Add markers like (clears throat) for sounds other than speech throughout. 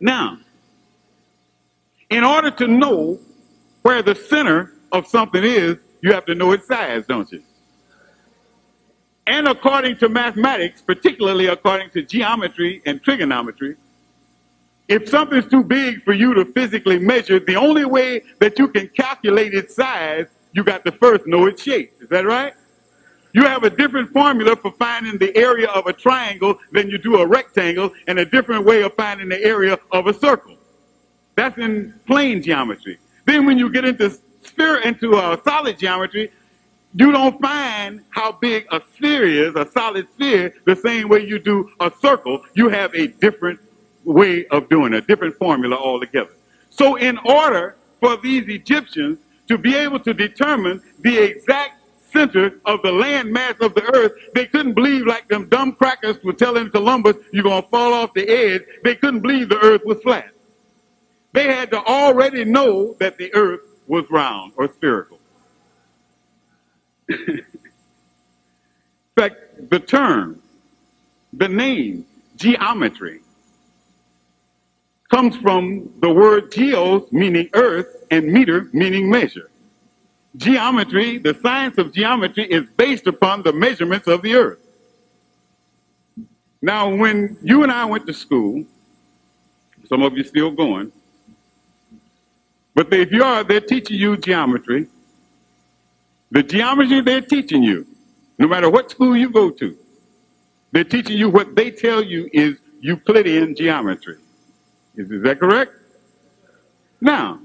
Now, in order to know where the center of something is, you have to know its size, don't you? And according to mathematics, particularly according to geometry and trigonometry, if something's too big for you to physically measure, the only way that you can calculate its size, you got to first know its shape. Is that right? You have a different formula for finding the area of a triangle than you do a rectangle, and a different way of finding the area of a circle. That's in plane geometry. Then when you get into sphere, into uh, solid geometry, you don't find how big a sphere is, a solid sphere, the same way you do a circle. You have a different way of doing it, a different formula altogether. So in order for these Egyptians to be able to determine the exact center of the land mass of the earth, they couldn't believe like them dumb crackers were telling Columbus, you're going to fall off the edge. They couldn't believe the earth was flat. They had to already know that the earth was round or spherical. (laughs) In fact, the term, the name, geometry, comes from the word geos, meaning earth, and meter, meaning measure. Geometry, the science of geometry, is based upon the measurements of the earth. Now, when you and I went to school, some of you still going, but if you are, they're teaching you geometry. The geometry they're teaching you, no matter what school you go to, they're teaching you what they tell you is Euclidean geometry. Is, is that correct? Now,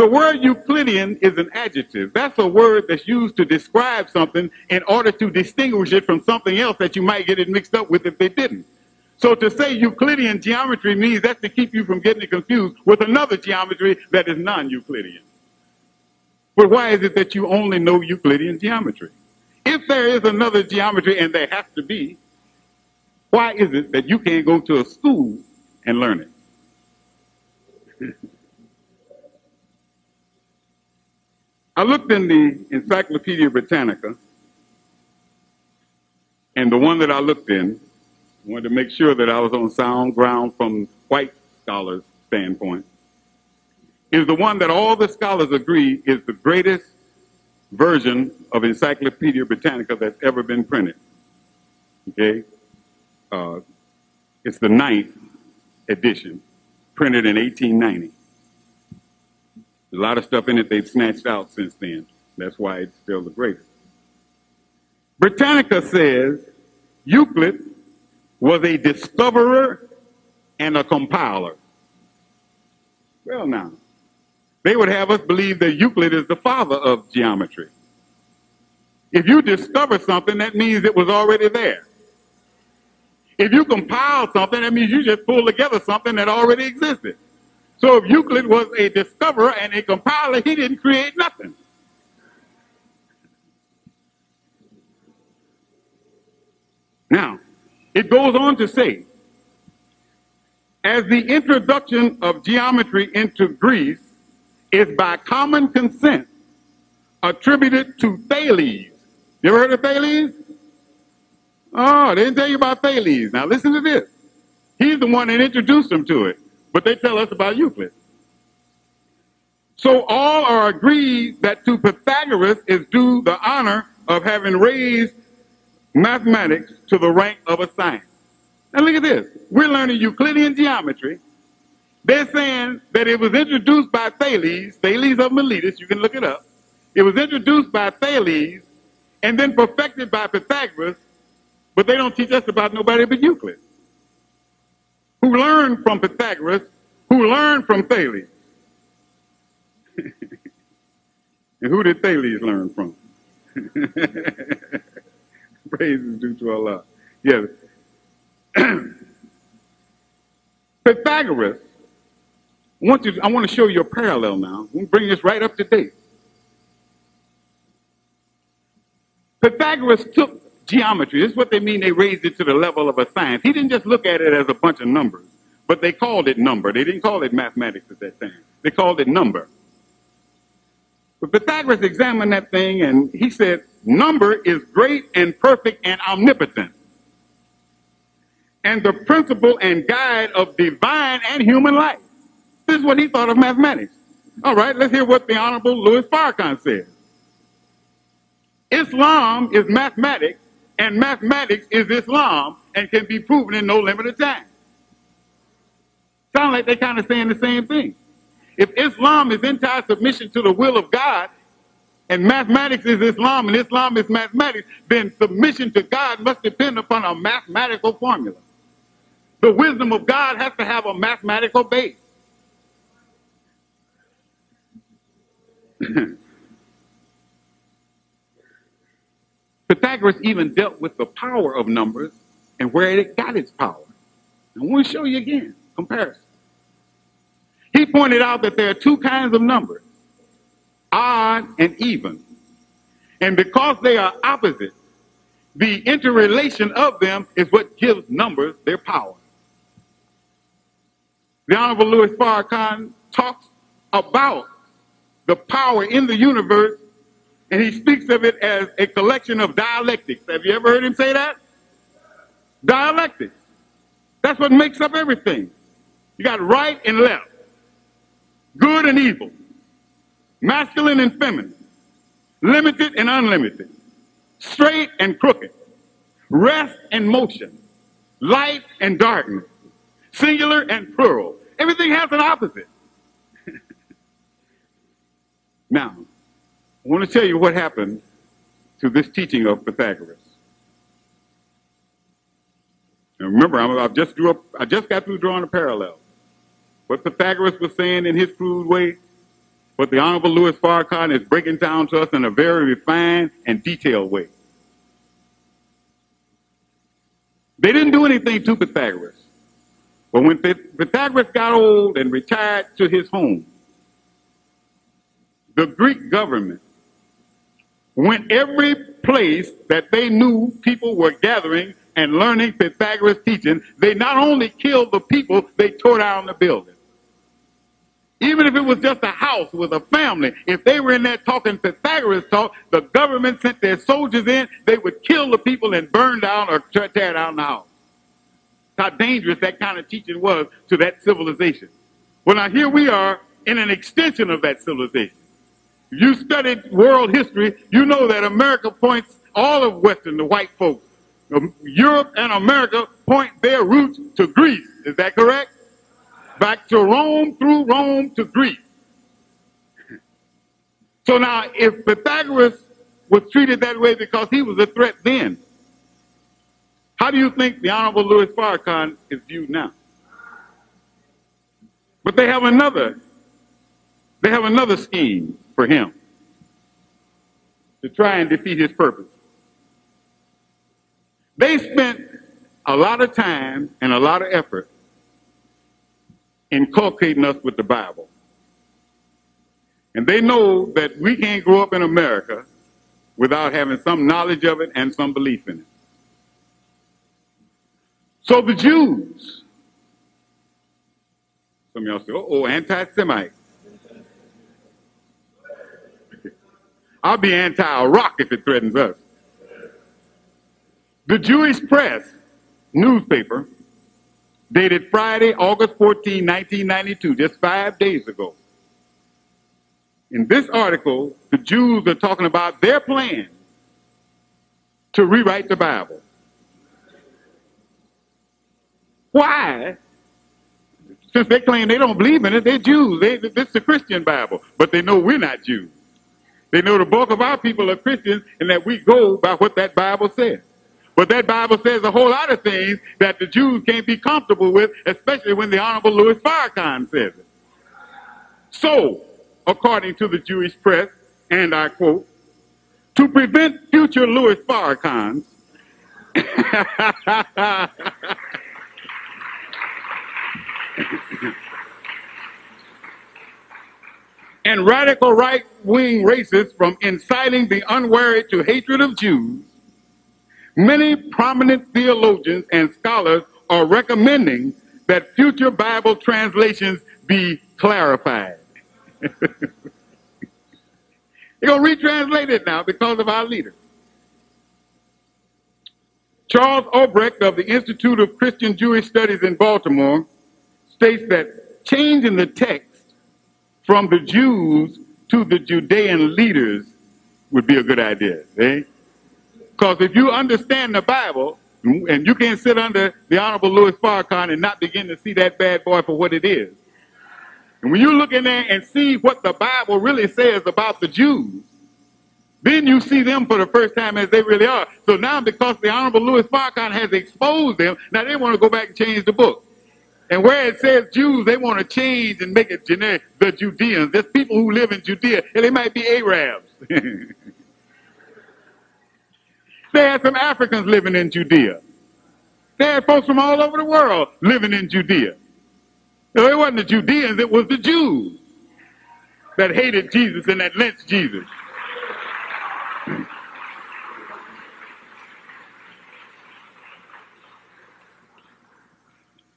the word Euclidean is an adjective. That's a word that's used to describe something in order to distinguish it from something else that you might get it mixed up with if they didn't. So to say Euclidean geometry means that's to keep you from getting it confused with another geometry that is non-Euclidean. But why is it that you only know Euclidean geometry? If there is another geometry, and there has to be, why is it that you can't go to a school and learn it? (laughs) I looked in the Encyclopedia Britannica, and the one that I looked in, wanted to make sure that I was on sound ground from white scholars' standpoint, is the one that all the scholars agree is the greatest version of Encyclopedia Britannica that's ever been printed. Okay? Uh, it's the ninth edition, printed in 1890. A lot of stuff in it they've snatched out since then. That's why it's still the greatest. Britannica says Euclid was a discoverer and a compiler. Well, now, they would have us believe that Euclid is the father of geometry. If you discover something, that means it was already there. If you compile something, that means you just pull together something that already existed. So if Euclid was a discoverer and a compiler, he didn't create nothing. Now, it goes on to say, as the introduction of geometry into Greece is by common consent attributed to Thales. You ever heard of Thales? Oh, they didn't tell you about Thales. Now listen to this. He's the one that introduced them to it. But they tell us about Euclid. So all are agreed that to Pythagoras is due the honor of having raised mathematics to the rank of a science. Now look at this. We're learning Euclidean geometry. They're saying that it was introduced by Thales, Thales of Miletus, you can look it up. It was introduced by Thales and then perfected by Pythagoras, but they don't teach us about nobody but Euclid who learned from Pythagoras, who learned from Thales. (laughs) and who did Thales learn from? (laughs) Praise is due to Allah. Yes. (clears throat) Pythagoras, I want, to, I want to show you a parallel now. We'll bring this right up to date. Pythagoras took geometry. This is what they mean they raised it to the level of a science. He didn't just look at it as a bunch of numbers, but they called it number. They didn't call it mathematics at that time. They called it number. But Pythagoras examined that thing and he said, number is great and perfect and omnipotent. and the principle and guide of divine and human life. This is what he thought of mathematics. All right, let's hear what the Honorable Louis Farrakhan said. Islam is mathematics, and mathematics is Islam, and can be proven in no limited time. Sound like they're kind of saying the same thing. If Islam is entire submission to the will of God, and mathematics is Islam, and Islam is mathematics, then submission to God must depend upon a mathematical formula. The wisdom of God has to have a mathematical base. (clears throat) Pythagoras even dealt with the power of numbers and where it got its power. I want to show you again, comparison. He pointed out that there are two kinds of numbers, odd and even. And because they are opposite, the interrelation of them is what gives numbers their power. The Honorable Louis Farrakhan talks about the power in the universe, and he speaks of it as a collection of dialectics. Have you ever heard him say that? Dialectics. That's what makes up everything. You got right and left, good and evil, masculine and feminine, limited and unlimited, straight and crooked, rest and motion, light and darkness, singular and plural. Everything has an opposite. (laughs) now, want to tell you what happened to this teaching of Pythagoras. And remember, i have just drew up, I just got through drawing a parallel. What Pythagoras was saying in his crude way, what the Honorable Louis Farrakhan is breaking down to us in a very refined and detailed way. They didn't do anything to Pythagoras. But when Pythagoras got old and retired to his home, the Greek government went every place that they knew people were gathering and learning Pythagoras' teaching. They not only killed the people, they tore down the building. Even if it was just a house with a family, if they were in there talking Pythagoras talk, the government sent their soldiers in, they would kill the people and burn down or tear down the house how dangerous that kind of teaching was to that civilization. Well, now here we are in an extension of that civilization. You studied world history, you know that America points all of Western, the white folks, um, Europe and America point their roots to Greece. Is that correct? Back to Rome, through Rome to Greece. So now, if Pythagoras was treated that way because he was a threat then, how do you think the Honorable Louis Farrakhan is viewed now? But they have another, they have another scheme for him to try and defeat his purpose. They spent a lot of time and a lot of effort inculcating us with the Bible. And they know that we can't grow up in America without having some knowledge of it and some belief in it. So the Jews, some of y'all say, oh, anti-Semite. I'll be anti-Iraq if it threatens us. The Jewish press newspaper, dated Friday, August 14, 1992, just five days ago. In this article, the Jews are talking about their plan to rewrite the Bible. Why? Since they claim they don't believe in it, they're Jews. They, this is the Christian Bible, but they know we're not Jews. They know the bulk of our people are Christians and that we go by what that Bible says. But that Bible says a whole lot of things that the Jews can't be comfortable with, especially when the Honorable Louis Farrakhan says it. So, according to the Jewish press, and I quote, to prevent future Louis Farrakhan's (laughs) and radical right wing racists from inciting the unwary to hatred of Jews, many prominent theologians and scholars are recommending that future Bible translations be clarified. (laughs) They're going to retranslate it now because of our leaders. Charles Obrecht of the Institute of Christian Jewish Studies in Baltimore states that changing the text from the Jews to the Judean leaders would be a good idea. Eh? Because if you understand the Bible, and you can't sit under the Honorable Louis Farrakhan and not begin to see that bad boy for what it is. And when you look in there and see what the Bible really says about the Jews, then you see them for the first time as they really are. So now, because the Honorable Louis Farrakhan has exposed them, now they want to go back and change the book. And where it says Jews, they want to change and make it generic, the Judeans. There's people who live in Judea, and they might be Arabs. (laughs) They had some Africans living in Judea. They had folks from all over the world living in Judea. So it wasn't the Judeans, it was the Jews that hated Jesus and that lynched Jesus.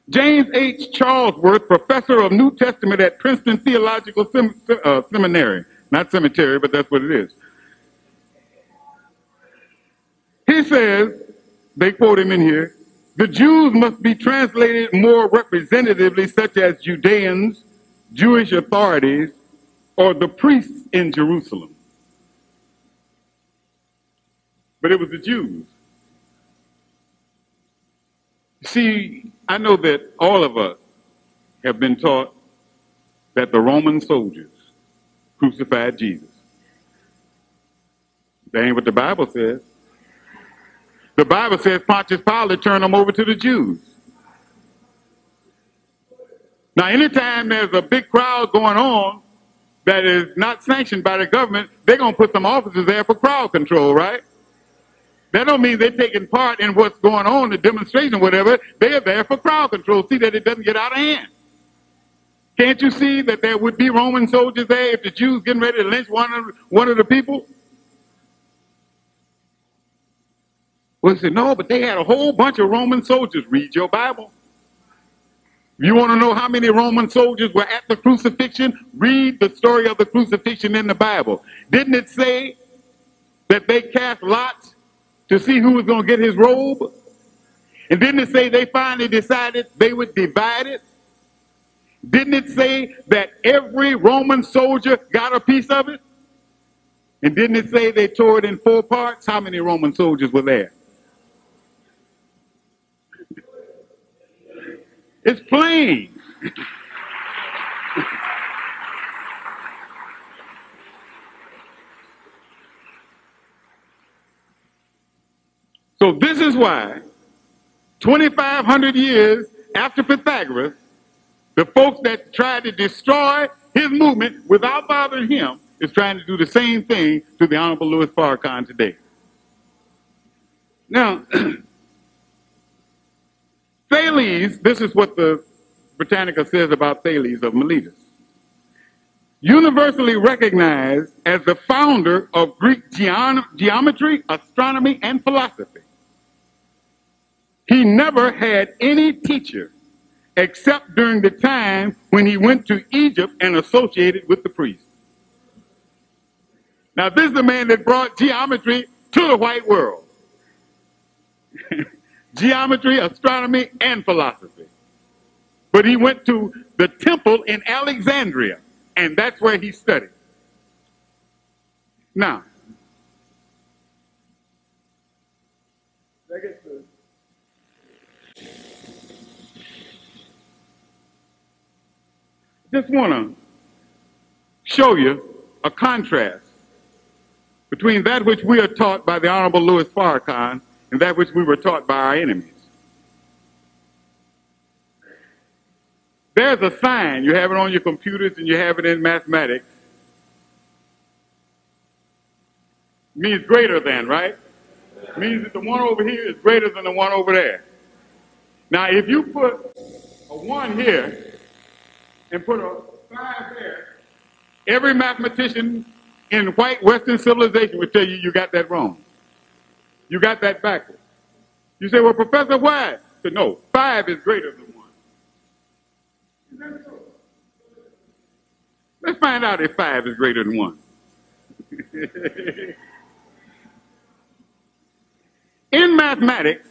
James H. Charlesworth, professor of New Testament at Princeton Theological Sem- uh, Seminary, not cemetery, but that's what it is. He says, they quote him in here, the Jews must be translated more representatively, such as Judeans, Jewish authorities, or the priests in Jerusalem. But it was the Jews. See, I know that all of us have been taught that the Roman soldiers crucified Jesus. That ain't what the Bible says. The Bible says Pontius Pilate turned them over to the Jews. Now, anytime there's a big crowd going on that is not sanctioned by the government, they're going to put some officers there for crowd control, right? That don't mean they're taking part in what's going on, the demonstration, whatever. They're there for crowd control. See that it doesn't get out of hand. Can't you see that there would be Roman soldiers there if the Jews getting ready to lynch one of, one of the people? Well, he said, no, but they had a whole bunch of Roman soldiers. Read your Bible. If You want to know how many Roman soldiers were at the crucifixion? Read the story of the crucifixion in the Bible. Didn't it say that they cast lots to see who was going to get his robe? And didn't it say they finally decided they would divide it? Didn't it say that every Roman soldier got a piece of it? And didn't it say they tore it in four parts? How many Roman soldiers were there? It's plain. (laughs) so this is why 2,500 years after Pythagoras, the folks that tried to destroy his movement without bothering him is trying to do the same thing to the Honorable Louis Farrakhan today. Now, (clears throat) Thales, this is what the Britannica says about Thales of Miletus. Universally recognized as the founder of Greek geometry, astronomy, and philosophy. He never had any teacher except during the time when he went to Egypt and associated with the priests. Now, this is the man that brought geometry to the white world. (laughs) geometry, astronomy, and philosophy. But he went to the temple in Alexandria, and that's where he studied. Now, just want to show you a contrast between that which we are taught by the Honorable Louis Farrakhan and that which we were taught by our enemies. There's a sign, you have it on your computers and you have it in mathematics. Means greater than, right? Means that the one over here is greater than the one over there. Now, if you put a one here and put a five there, every mathematician in white Western civilization would tell you you got that wrong. You got that backwards. You say, well, Professor, why? Said, no, five is greater than one. Let's find out if five is greater than one. (laughs) In mathematics,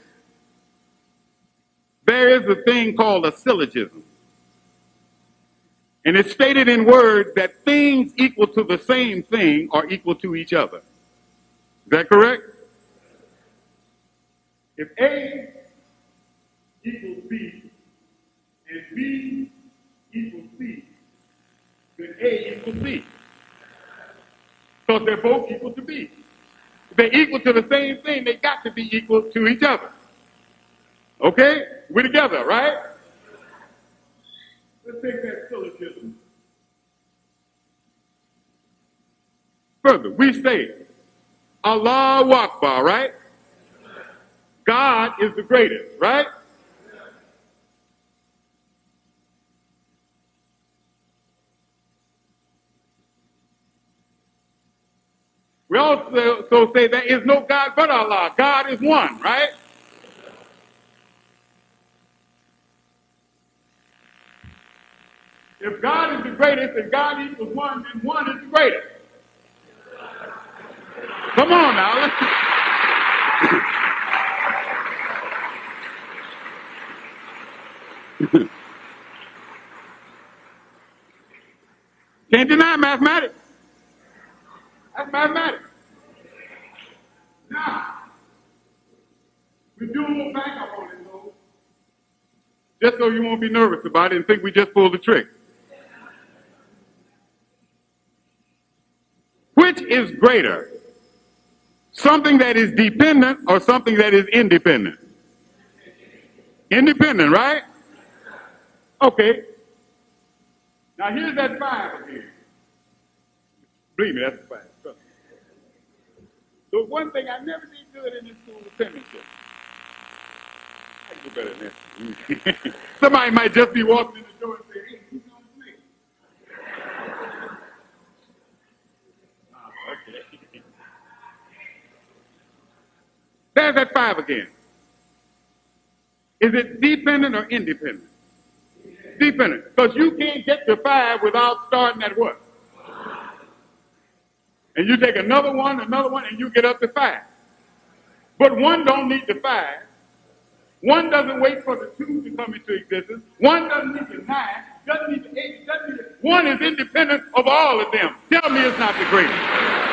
there is a thing called a syllogism. And it's stated in words that things equal to the same thing are equal to each other. Is that correct? If A equals B and B equals C, then A equals B. Because they're both equal to B. If they're equal to the same thing, they got to be equal to each other. Okay? We're together, right? Let's take that syllogism. Further, we say, Allah Akbar, right? God is the greatest, right? We also so say there is no God but Allah. God is one, right? If God is the greatest and God equals one, then one is the greatest. Come on now, (coughs) Can't deny mathematics. That's mathematics. Now, we do back up on it, though, just so you won't be nervous about it and think we just pulled the trick. Which is greater? Something that is dependent or something that is independent? Independent, right? Okay. Now here's that five again. Believe me, that's a five. The one thing I never did good in this school was penmanship. I do better than that. (laughs) Somebody might just be walking in the door and say, hey, you come to me. Oh, okay. There's that five again. Is it dependent or independent? Dependent. Because you can't get to five without starting at what? and you take another one, another one, and you get up to five. But one don't need the five. One doesn't wait for the two to come into existence. One doesn't need the nine, doesn't need the eight, doesn't need the, one is independent of all of them. Tell me it's not the greatest.